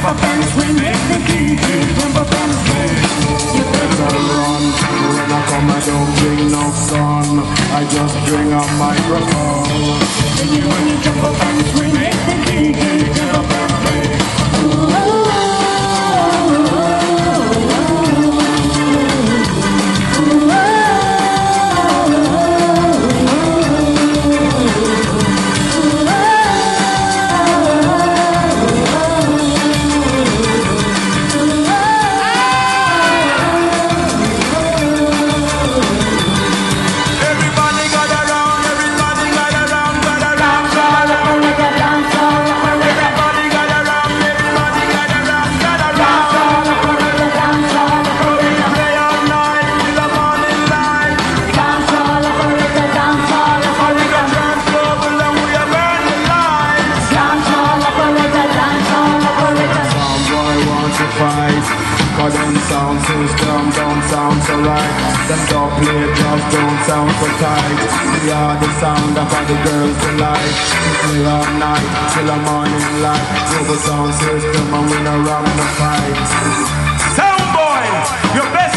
for pants when they think sound so tight. We are the sound of all the girls delight Till all night, till the morning light Till the sound system and we don't run the fight. Sound boy, you're better